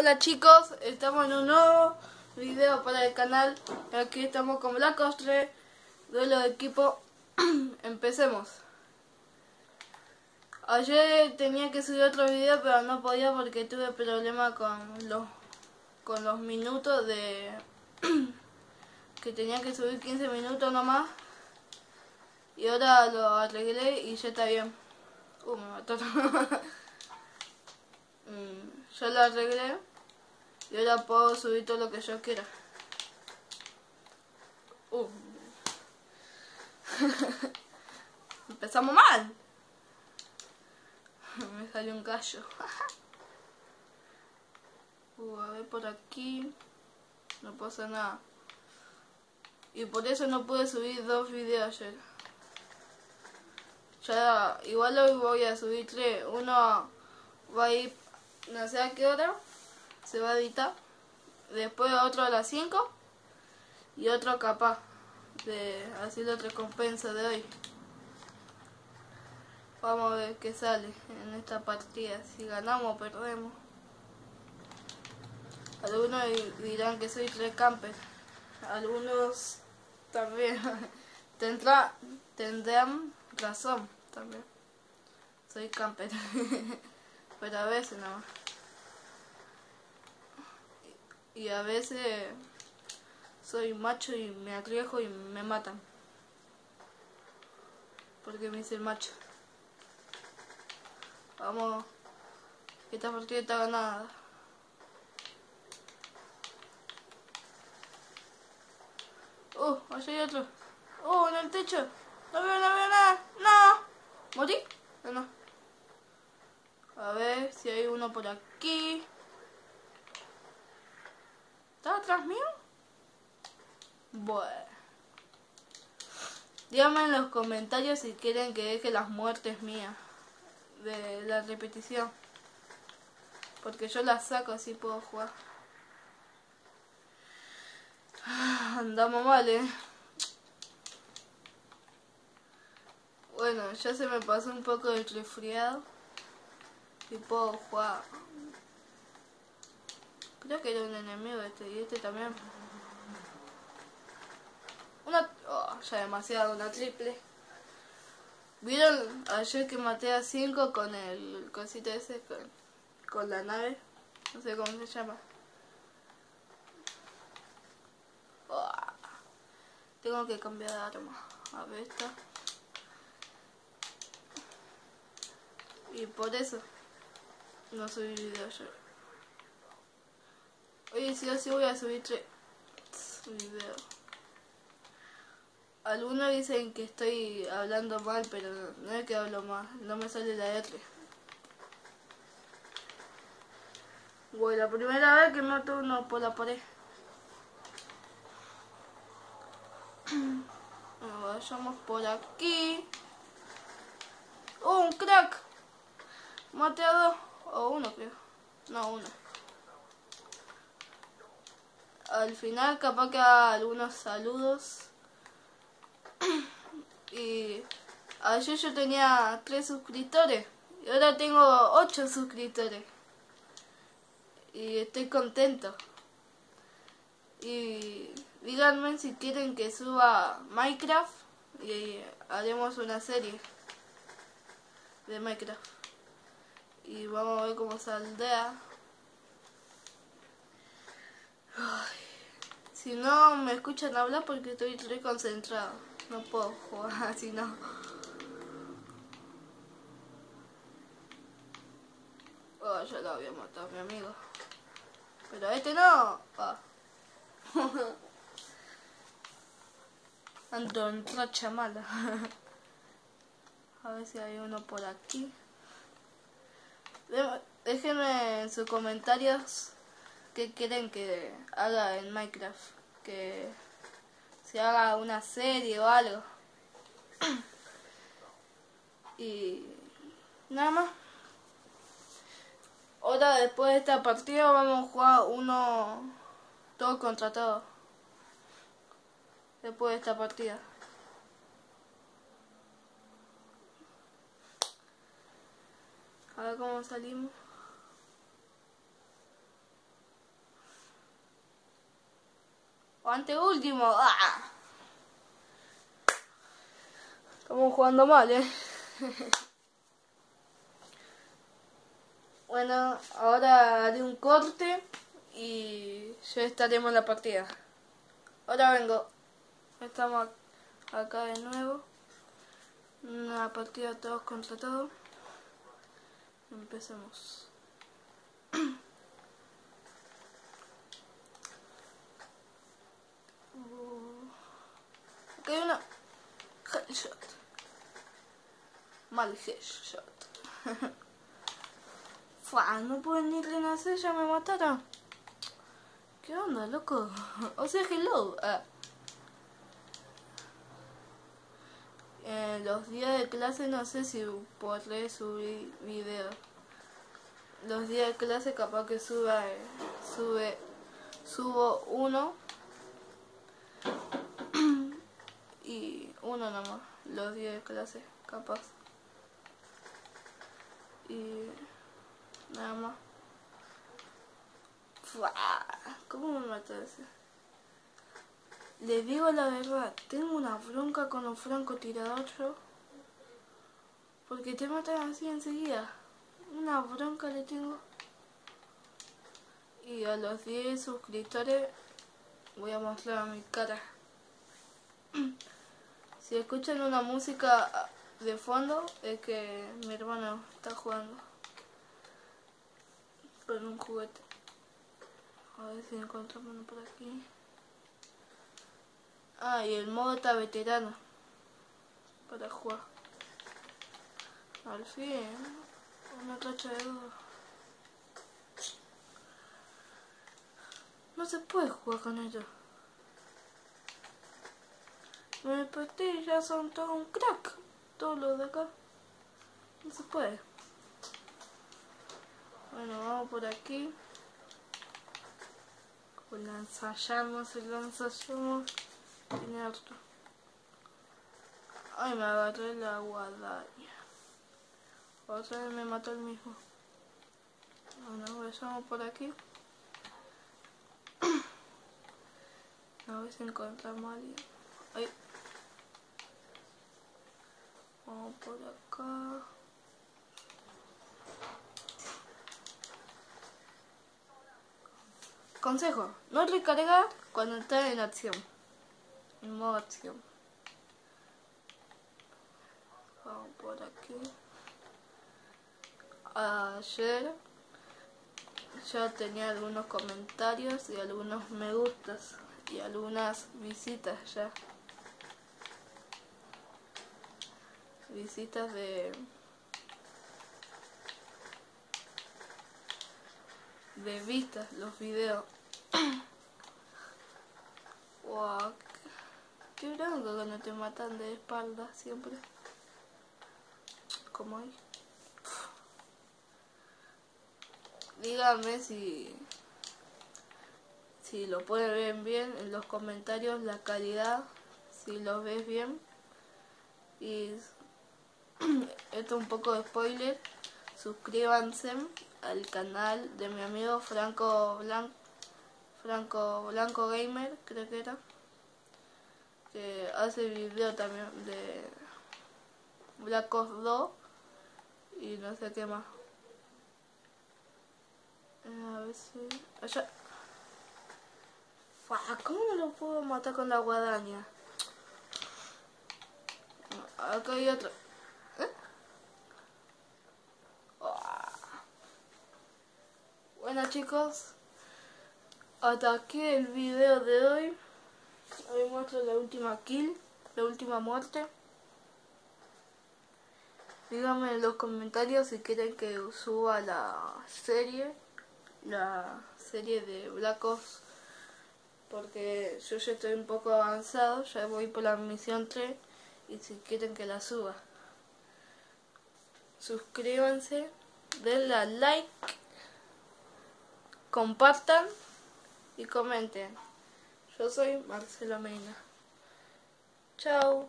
Hola chicos, estamos en un nuevo video para el canal. Aquí estamos con 3, duelo de equipo. Empecemos. Ayer tenía que subir otro video, pero no podía porque tuve problema con los con los minutos de que tenía que subir 15 minutos nomás. Y ahora lo arreglé y ya está bien. Uh, me mató. Mm, ya lo arreglé. Y ahora puedo subir todo lo que yo quiera. Uh. Empezamos mal. Me salió un gallo. Uh, a ver por aquí. No pasa nada. Y por eso no pude subir dos videos ayer. Ya, igual hoy voy a subir tres. Uno va a ir no sé a qué hora. Se va a editar. Después otro a las 5. Y otro capaz. De así la recompensa de hoy. Vamos a ver qué sale en esta partida. Si ganamos o perdemos. Algunos dirán que soy tres camper. Algunos también tendrá, tendrán razón también. Soy camper. Pero a veces nada más. Y a veces soy macho y me arriesgo y me matan. Porque me hice el macho. Vamos. Esta partida está ganada. Uh, allá hay otro. Uh, en el techo. No veo, no veo nada. No. ¿Morí? No, no. A ver si hay uno por aquí. ¿Está atrás mío? Bueno. Díganme en los comentarios si quieren que deje las muertes mías. De la repetición. Porque yo las saco así puedo jugar. Andamos mal, eh. Bueno, ya se me pasó un poco el resfriado. Y puedo jugar. Creo que era un enemigo este y este también. Una... Oh, ya demasiado, una triple. ¿Vieron ayer que maté a 5 con el cosito ese? Con, con la nave. No sé cómo se llama. Oh, tengo que cambiar de arma. A ver esta. Y por eso no subí video ayer. Oye, si así voy a subir tres videos. Algunos dicen que estoy hablando mal, pero no es que hablo mal, no me sale la R. Bueno, la primera vez que mato uno por la pared. Vayamos por aquí. ¡Oh, un crack! Mate a dos. O uno, creo. No, uno. Al final, capaz que haga algunos saludos. y ayer yo tenía tres suscriptores. Y ahora tengo ocho suscriptores. Y estoy contento. Y díganme si quieren que suba Minecraft y haremos una serie de Minecraft. Y vamos a ver cómo saldrá. Si no me escuchan hablar porque estoy re concentrado. No puedo jugar así, no. Oh, ya lo había matado mi amigo. Pero este no. Ah. Ando en racha mala. A ver si hay uno por aquí. Déjenme en sus comentarios quieren que haga en Minecraft. Que se haga una serie o algo. y nada más. Ahora después de esta partida vamos a jugar uno todo contra todo. Después de esta partida. A ver cómo salimos. Ante último. ¡Ah! Estamos jugando mal, ¿eh? bueno, ahora haré un corte y ya estaremos en la partida. Ahora vengo. Estamos acá de nuevo. Una partida todos contra todos. Empecemos. Aquí hay una headshot. Mal headshot. Fua, no pueden ni renacer, ya me mataron. ¿Qué onda, loco? O sea, hello. Ah. En los días de clase no sé si podré subir videos. Los días de clase capaz que suba, eh, sube, subo uno y uno nomás, los días de clase, capaz. Y nada más. ¿Cómo me mató ese? Le digo la verdad, tengo una bronca con los francotiradores Porque te matan así enseguida. Una bronca le tengo. Y a los 10 suscriptores voy a mostrar mi cara. Si escuchan una música de fondo es que mi hermano está jugando con un juguete. A ver si encontramos uno por aquí. Ah, y el modo está veterano. Para jugar. Al fin, una tacha de oro. No se puede jugar con ellos. Me partí ya son todo un crack. Todos los de acá. No se puede. Bueno, vamos por aquí. Con lanzallamas y lanzallamas. Tiene harto. Ay, me agarré la guadaña. Otra vez me mató el mismo. Bueno, vamos por aquí. A ver si encontramos a alguien. Ay. Vamos por acá. Consejo, no recargar cuando está en acción. En modo acción. Vamos por aquí. Ayer ya tenía algunos comentarios y algunos me gustas y algunas visitas ya. Visitas de de vistas los videos. Wow qué bronco cuando te matan de espalda siempre. Como ahí díganme si si lo pueden ver bien en los comentarios la calidad si lo ves bien. Y esto es un poco de spoiler, suscríbanse al canal de mi amigo Franco Blanco, Franco Blanco Gamer, creo que era, que hace video también de Black Ops 2 y no sé qué más. A ver si... Allá. ¿Cómo no lo puedo matar con la guadaña? Acá hay otro. Bueno chicos, hasta aquí el video de hoy. Hoy muestro la última kill, la última muerte. Díganme en los comentarios si quieren que suba la serie, la serie de Black Ops. Porque yo ya estoy un poco avanzado, ya voy por la misión 3 y si quieren que la suba. Suscríbanse, denle like compartan y comenten. Yo soy Marcela Meina. Chao.